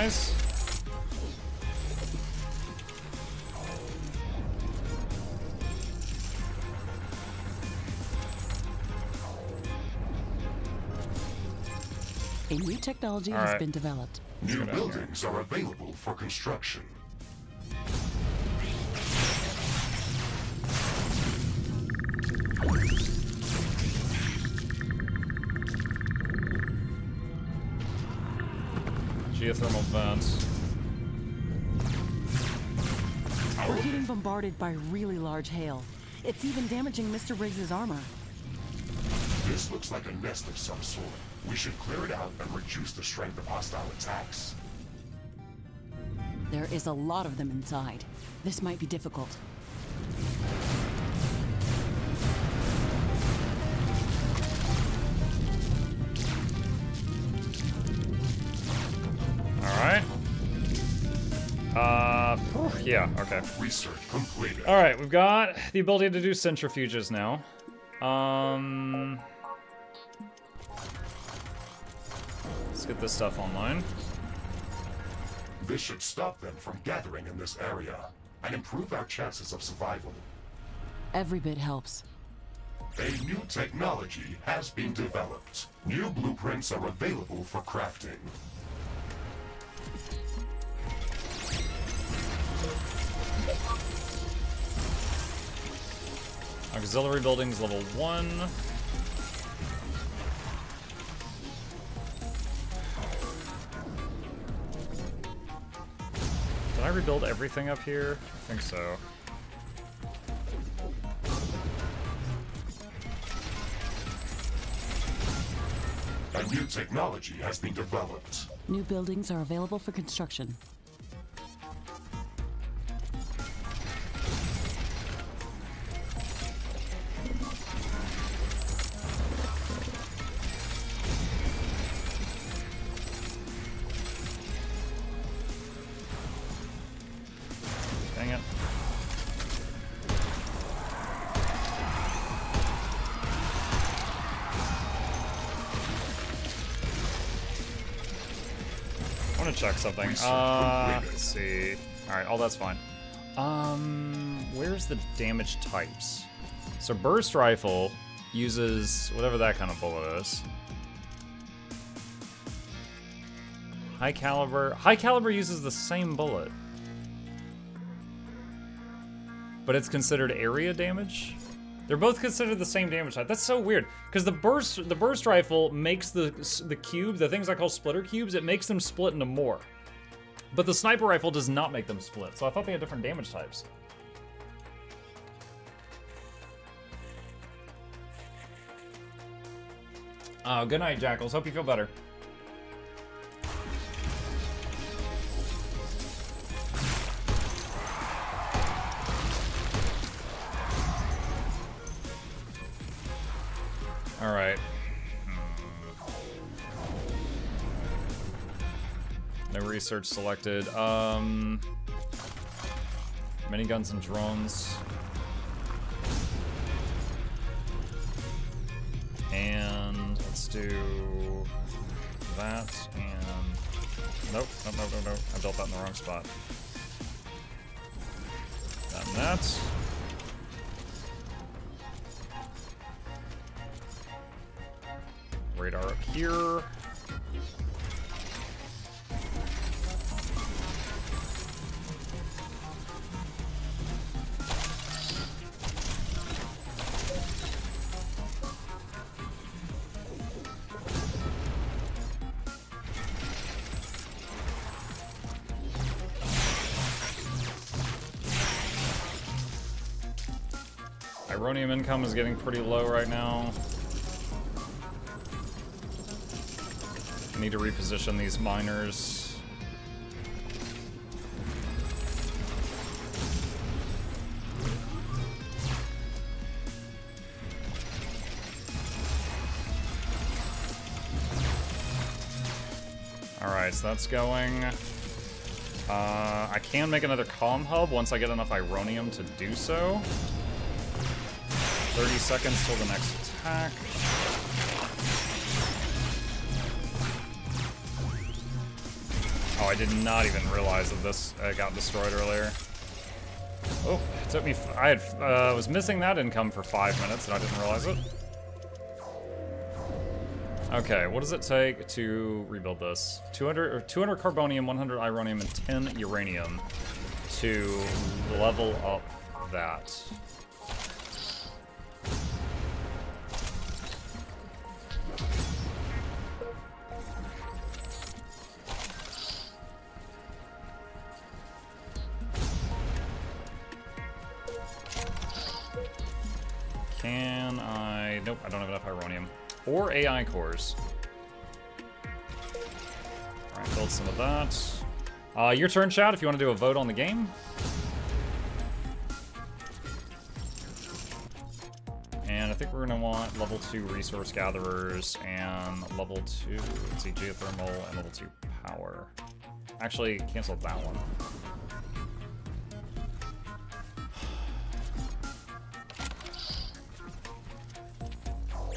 guys. A new technology All has right. been developed. New go down here. buildings are available for construction. Geothermal. We're getting bombarded by really large hail. It's even damaging Mr. Riggs's armor. This looks like a nest of some sort. We should clear it out and reduce the strength of hostile attacks. There is a lot of them inside. This might be difficult. Uh, yeah, okay. Research completed. Alright, we've got the ability to do centrifuges now. Um... Let's get this stuff online. This should stop them from gathering in this area and improve our chances of survival. Every bit helps. A new technology has been developed. New blueprints are available for crafting. Auxiliary buildings level 1. Did I rebuild everything up here? I think so. A new technology has been developed. New buildings are available for construction. Something. Uh, let's see. All right, all that's fine. Um, where's the damage types? So burst rifle uses whatever that kind of bullet is. High caliber. High caliber uses the same bullet. But it's considered area damage? They're both considered the same damage type. That's so weird because the burst the burst rifle makes the the cube, the things I call splitter cubes, it makes them split into more. But the sniper rifle does not make them split. So I thought they had different damage types. Uh, good night, Jackals. Hope you feel better. No research selected. Um, miniguns and drones. And let's do that and nope, nope, nope, nope, nope. I built that in the wrong spot. And that. Radar up here. Ironium income is getting pretty low right now. I need to reposition these miners. Alright, so that's going. Uh, I can make another calm hub once I get enough Ironium to do so. 30 seconds till the next attack. Oh, I did not even realize that this uh, got destroyed earlier. Oh, it took me. I had uh, was missing that income for five minutes and I didn't realize it. Okay, what does it take to rebuild this? 200 or 200 carbonium, 100 ironium, and 10 uranium to level up that. Can I... Nope, I don't have enough ironium. Or AI cores. Alright, build some of that. Uh, your turn, chat, if you want to do a vote on the game. And I think we're going to want level 2 resource gatherers and level 2, let's see, geothermal and level 2 power. Actually, cancel that one.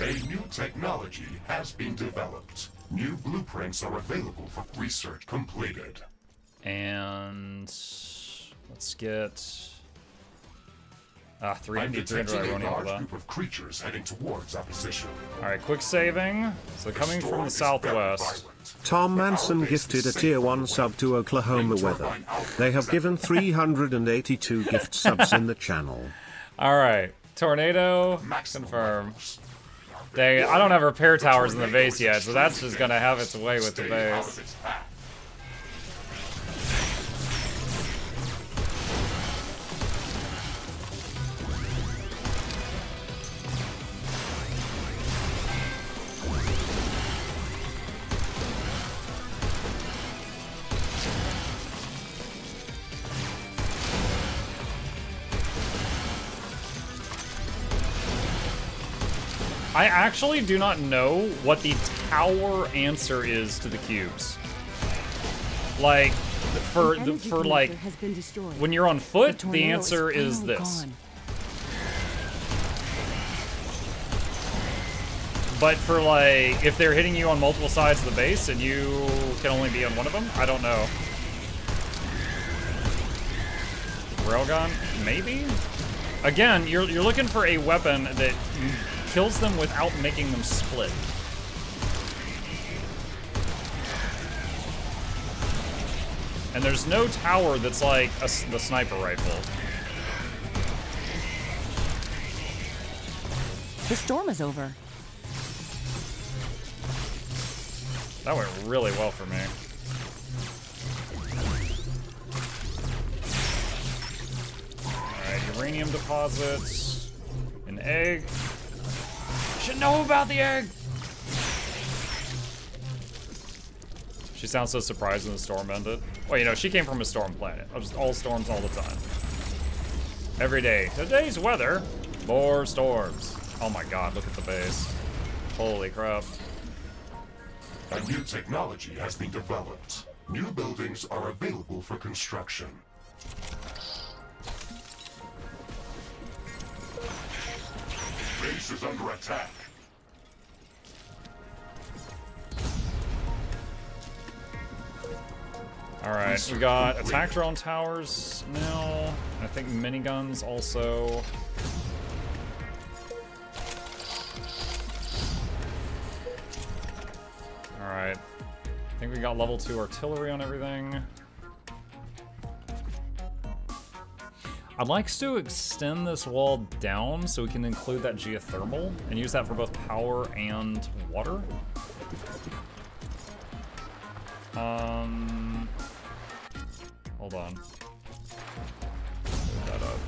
A new technology has been developed. New blueprints are available for research completed. And let's get ah I'm 300, 300 detecting a ironium large group of creatures heading towards opposition. All right, quick saving. So coming from the southwest. Tom Manson gifted a tier 1 sub to Oklahoma weather. They have given 382 gift subs in the channel. All right, tornado Maximum I don't have repair towers in the base yet, so that's just gonna have its way with the base. I actually do not know what the tower answer is to the cubes. Like, for the, for like has been destroyed. when you're on foot, the, tornado answer is finally this. gone. But for like, if they're hitting you on multiple sides of the base and you can only be on one of them, I don't know. Railgun, maybe. Again, you're you're looking for a weapon that kills them without making them split. And there's no tower that's like a the sniper rifle. The storm is over. That went really well for me. Alright, uranium deposits. An egg. Should know about the egg! She sounds so surprised when the storm ended. Well, you know, she came from a storm planet. Just all storms all the time. Every day. Today's weather, more storms. Oh my god, look at the base. Holy crap. A new technology has been developed. New buildings are available for construction. Base is under attack. Alright, we got attack drone towers now. I think miniguns also. Alright. I think we got level 2 artillery on everything. I'd like to extend this wall down so we can include that geothermal and use that for both power and water. Um, hold on. That up.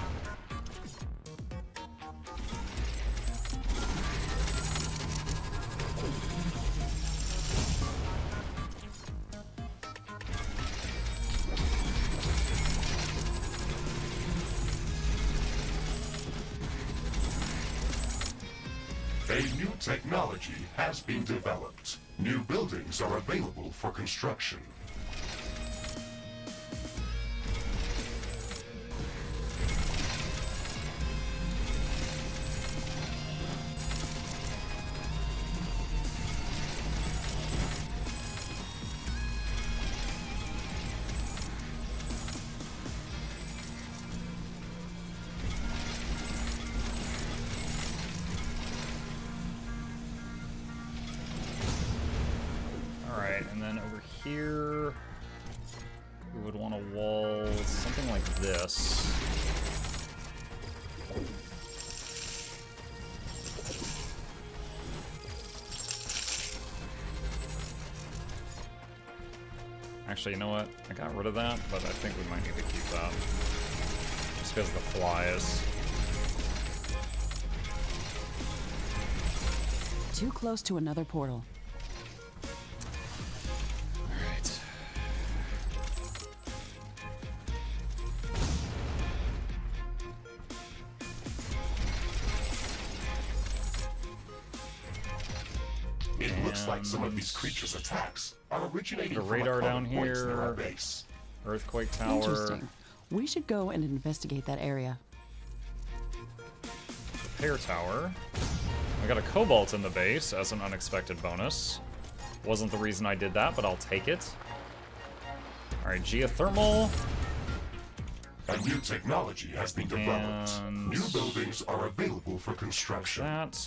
A new technology has been developed. New buildings are available for construction. Actually, you know what? I got rid of that, but I think we might need to keep that. Just because the flies. Too close to another portal. These creatures' attacks are originating The from radar a down point near our here. base. Earthquake tower. Interesting. We should go and investigate that area. Repair tower. I got a cobalt in the base as an unexpected bonus. Wasn't the reason I did that, but I'll take it. Alright, geothermal. A new technology has been developed. And- New buildings are available for construction. That.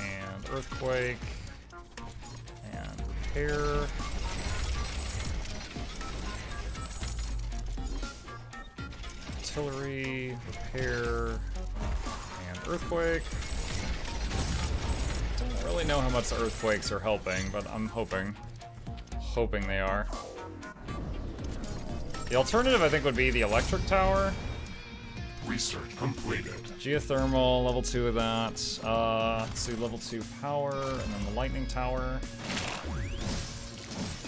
And earthquake. Repair. Artillery, repair, and earthquake. Don't really know how much the earthquakes are helping, but I'm hoping. Hoping they are. The alternative, I think, would be the electric tower. Research completed. Geothermal, level 2 of that. Uh, let's see, level 2 power, and then the lightning tower.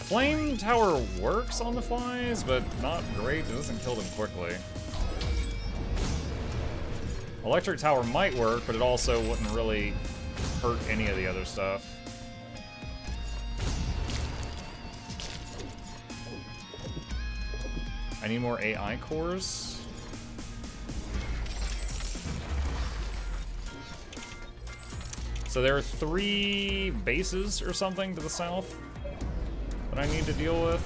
Flame tower works on the flies, but not great. It doesn't kill them quickly. Electric tower might work, but it also wouldn't really hurt any of the other stuff. I need more AI cores. So there are three bases or something to the south I need to deal with.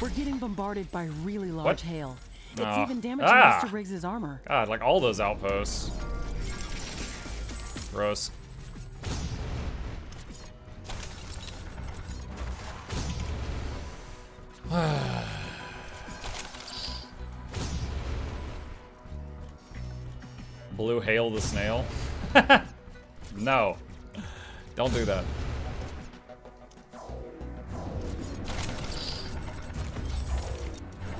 We're getting bombarded by really large What? hail. It's Oh. even damaging Ah! Mr. Riggs's armor. God, like all those outposts. Gross. Hail the Snail? no. Don't do that.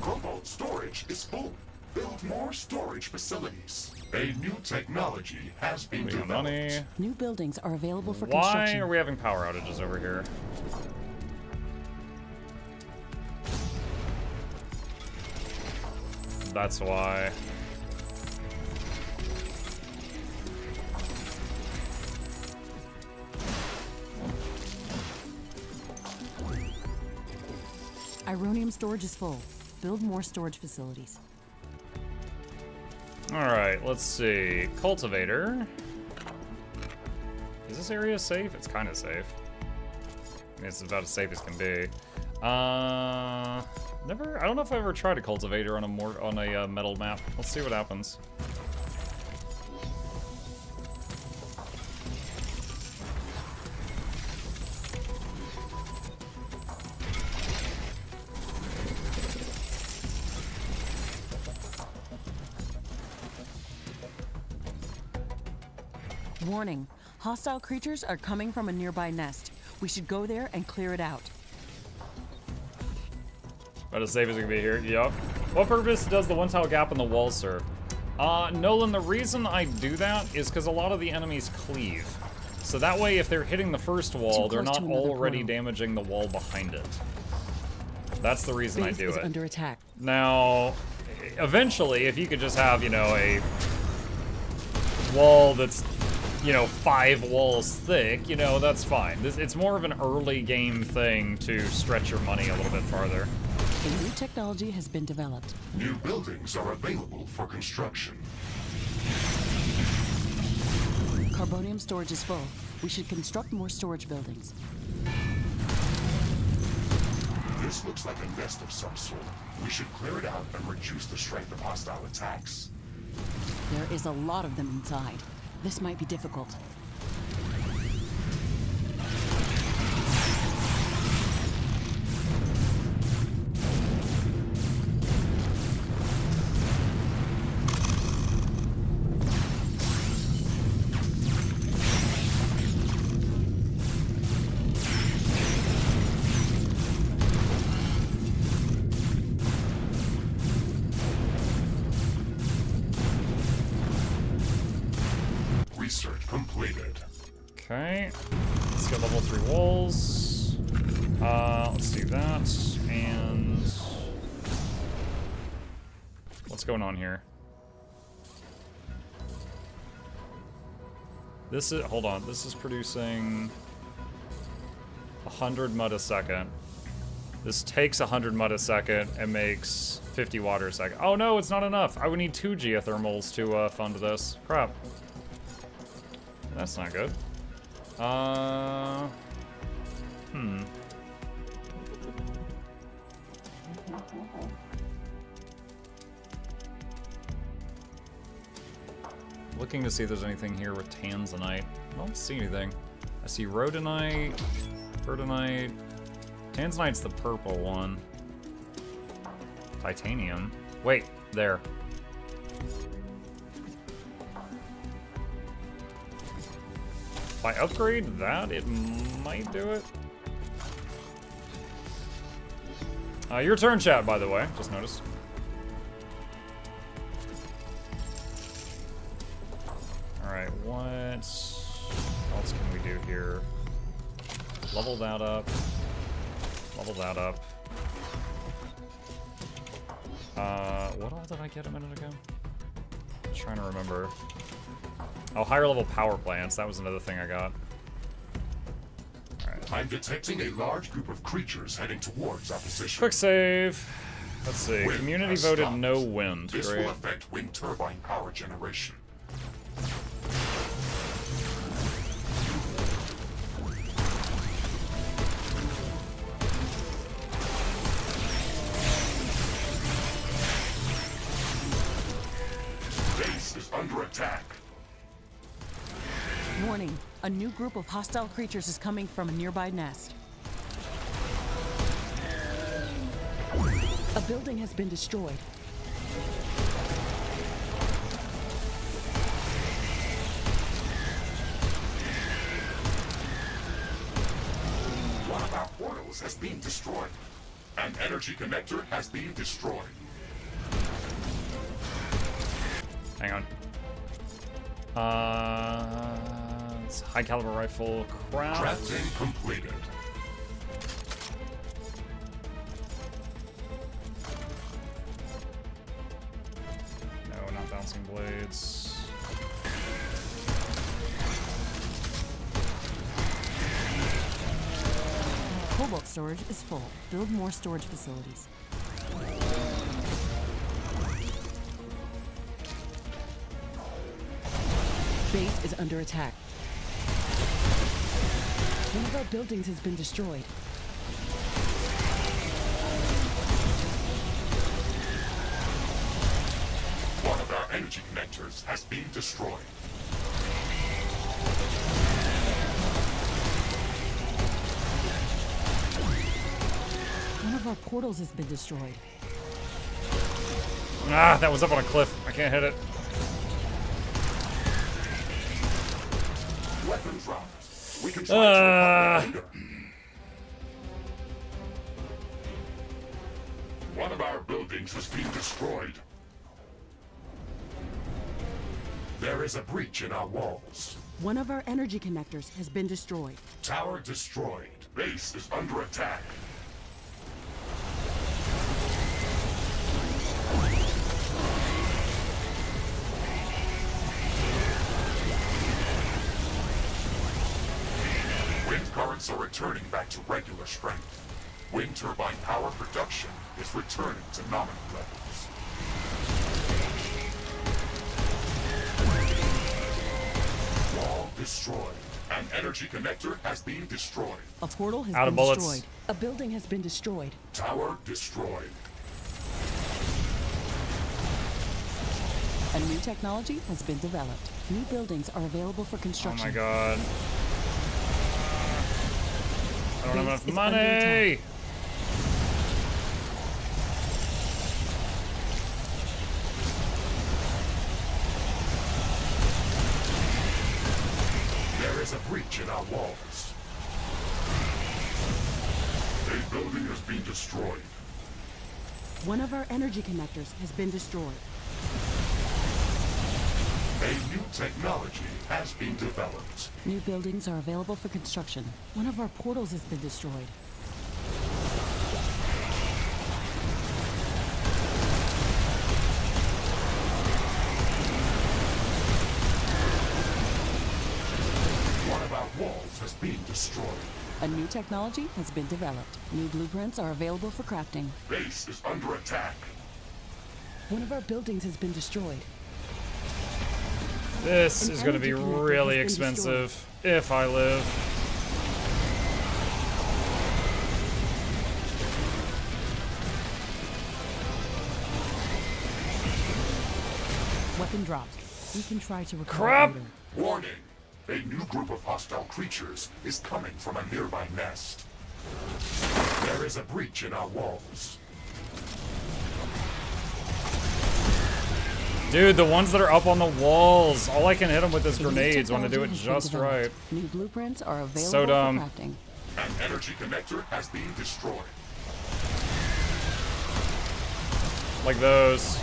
Cobalt storage is full. Build more storage facilities. A new technology has been We developed. money. New buildings are available for Why construction. are we having power outages over here? That's why. Ironium storage is full. Build more storage facilities. Alright, let's see. Cultivator. Is this area safe? It's kind of safe. I mean, it's about as safe as can be. Uh, never. I don't know if I ever tried a cultivator on a more on a uh, metal map. Let's see what happens. Warning. Hostile creatures are coming from a nearby nest. We should go there and clear it out. About as safe as we can be here. Yep. What purpose does the one tile gap in the wall serve? Uh, Nolan, the reason I do that is because a lot of the enemies cleave. So that way, if they're hitting the first wall, they're not already portal. damaging the wall behind it. That's the reason Base I do is it. under attack. Now, eventually, if you could just have, you know, a wall that's, you know, five walls thick, you know, that's fine. This, it's more of an early game thing to stretch your money a little bit farther. A new technology has been developed. New buildings are available for construction. Carbonium storage is full. We should construct more storage buildings. This This looks like a nest of some sort. We should clear it out and reduce the strength of hostile attacks. There is a lot of them inside. This might be difficult. Uh, let's do that. And what's going on here? This is hold on. This is producing a hundred mud a second. This takes a hundred mud a second and makes 50 water a second. Oh no, it's not enough. I would need two geothermals to uh, fund this. Crap. That's not good. Uh. Hmm. Looking to see if there's anything here with tanzanite. I don't see anything. I see rhodonite, rhodonite. Tanzanite's the purple one. Titanium. Wait, there. If I upgrade that, it might do it. Uh, your turn, chat, by the way. Just noticed. Alright, what else can we do here? Level that up. Level that up. Uh, what all did I get a minute ago? trying to remember. Oh, higher level power plants. That was another thing I got. I'm detecting a large group of creatures heading towards our position. Quick save. Let's see. Wind Community voted stopped. no wind. This Great. will affect wind turbine power generation. Under attack. Warning, a new group of hostile creatures is coming from a nearby nest. A building has been destroyed. One of our portals has been destroyed. An energy connector has been destroyed. Hang on. Uh, it's high caliber rifle. Craft. Crafting completed. No, not bouncing blades. Cobalt storage is full. Build more storage facilities. Base is under attack. One of our buildings has been destroyed. One of our energy connectors has been destroyed. One of our portals has been destroyed. Ah, that was up on a cliff. I can't hit it. Uh. to recover later. One of our buildings has been destroyed. There is a breach in our walls. One of our energy connectors has been destroyed. Tower destroyed. Base is under attack. Wind are returning back to regular strength. Wind turbine power production is returning to nominal levels. Wall destroyed. An energy connector has been destroyed. A portal has Out of been bullets. destroyed. A building has been destroyed. Tower destroyed. A new technology has been developed. New buildings are available for construction. Oh my god. I don't have enough money! There is a breach in our walls. A building has been destroyed. One of our energy connectors has been destroyed. A new technology has been developed. New buildings are available for construction. One of our portals has been destroyed. One of our walls has been destroyed. A new technology has been developed. New blueprints are available for crafting. Base is under attack. One of our buildings has been destroyed. This An is gonna be really has destroyed. expensive if I live. Weapon dropped. We can try to recover Crap! later. Warning! A new group of hostile creatures is coming from a nearby nest. There is a breach in our walls. Dude, the ones that are up on the walls. All I can hit them with is grenades when I do it just right. New blueprints are available So dumb. for crafting. An energy connector has been destroyed. Like those.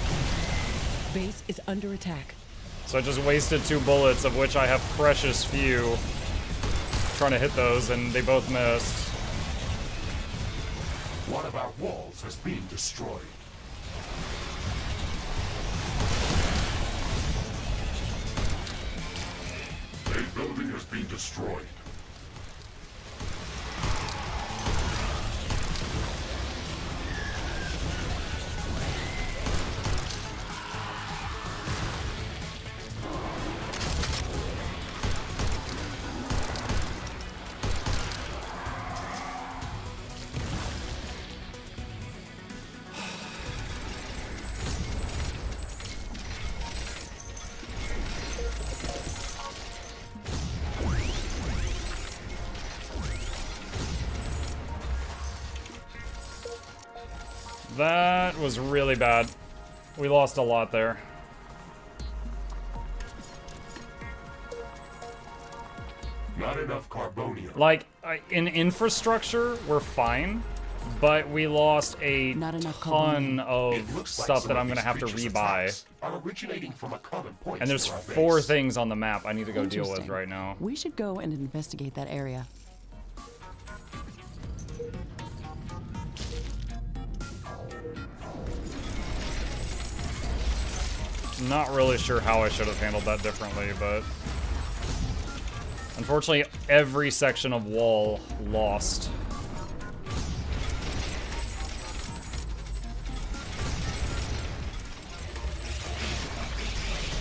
Base is under attack. So I just wasted two bullets, of which I have precious few. Trying to hit those, and they both missed. One of our walls has been destroyed. Building has been destroyed. That was really bad. We lost a lot there. Not enough carbonium. Like, in infrastructure, we're fine, but we lost a Not ton It of looks like stuff that of I'm gonna have to creatures' rebuy. Are originating from a common point And there's four base. things on the map I need to go deal with right now. We should go and investigate that area. Not really sure how I should have handled that differently, but... Unfortunately, every section of wall lost.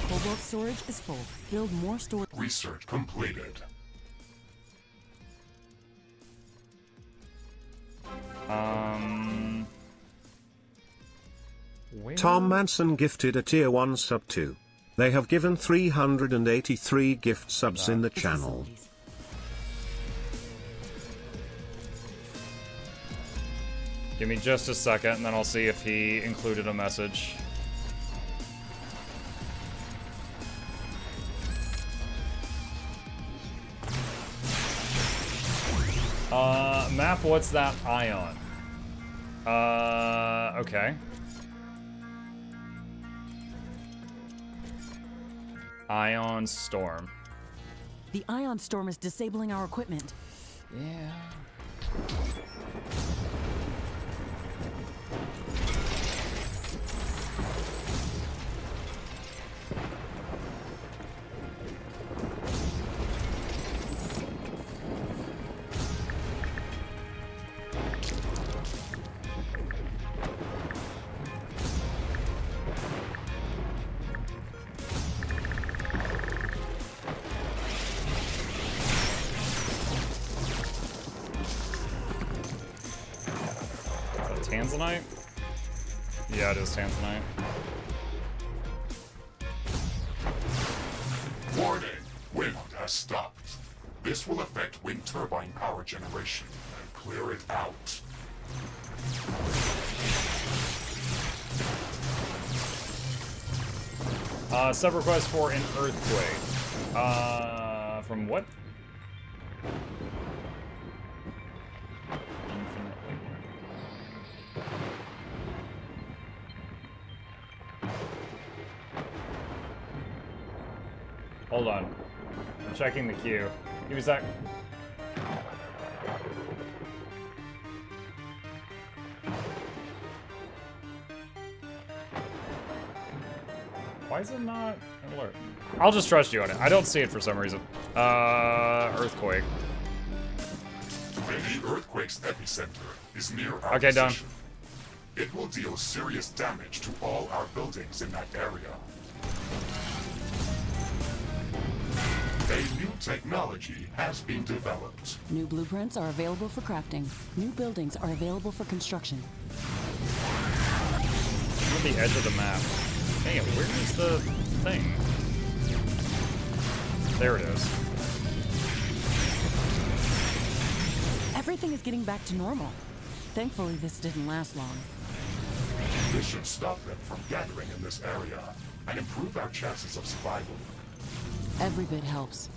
Cobalt storage is full. Build more storage. Research completed. Tom Manson gifted a tier 1 sub 2. They have given 383 gift subs in the channel. Give me just a second, and then I'll see if he included a message. Uh, map, what's that ion? Uh, okay. Ion storm. The ion storm is disabling our equipment. Yeah. Tanzanite? Yeah, it is Tanzanite. Warning! Wind has stopped. This will affect wind turbine power generation and clear it out. Uh, sub request for an earthquake. Uh, from what? Hold on. I'm checking the queue. Give me a sec. Why is it not an alert? I'll just trust you on it. I don't see it for some reason. Uh, earthquake. The earthquake's epicenter is near our Okay, done. It will deal serious damage to all our buildings in that area. A new technology has been developed. New blueprints are available for crafting. New buildings are available for construction. I'm at the edge of the map. Dang it, where is the thing? There it is. Everything is getting back to normal. Thankfully, this didn't last long. This should stop them from gathering in this area and improve our chances of survival. Every bit helps.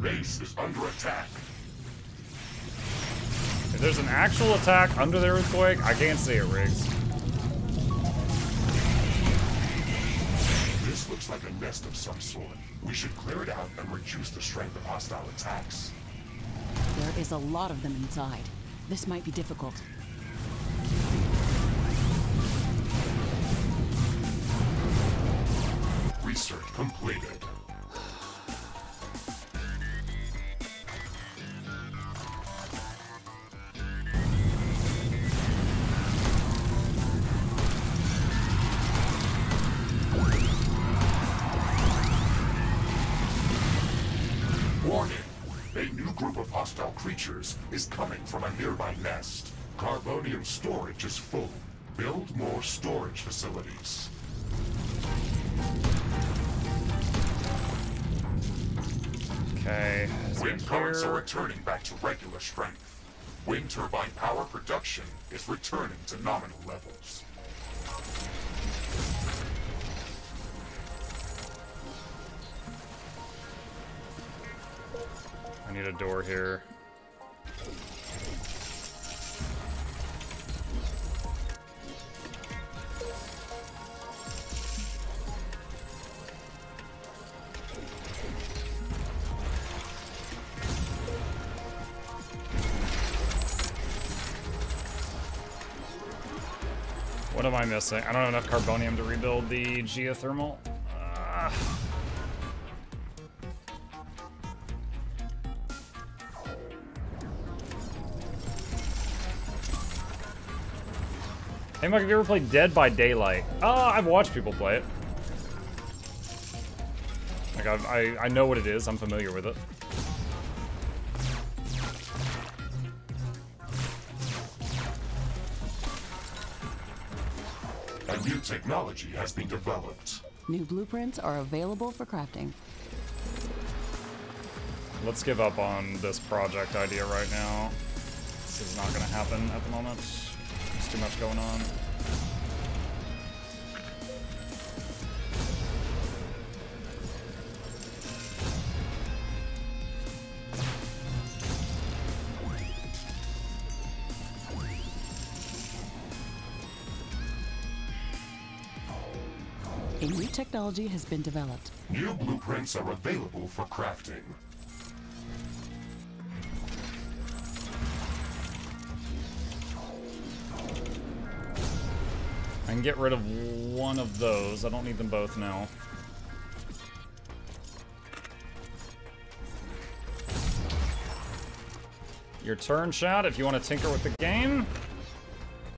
Base is under attack. If there's an actual attack under the earthquake, I can't see it, Riggs. This looks like a nest of some sort. We should clear it out and reduce the strength of hostile attacks. There is a lot of them inside. This might be difficult. Research completed. Warning! A new group of hostile creatures is coming from a nearby nest. Carbonium storage is full. Build more storage facilities. Okay. Wind currents are returning back to regular strength. Wind turbine power production is returning to nominal levels. I need a door here. I missing? I don't have enough carbonium to rebuild the geothermal. Ah. Hey Mike, have you ever played Dead by Daylight? Uh, I've watched people play it. Like, I've, I, I know what it is. I'm familiar with it. Technology has been developed. New blueprints are available for crafting. Let's give up on this project idea right now. This is not going to happen at the moment. There's too much going on. Technology has been developed. New blueprints are available for crafting. I can get rid of one of those. I don't need them both now. Your turn, Shout, if you want to tinker with the game.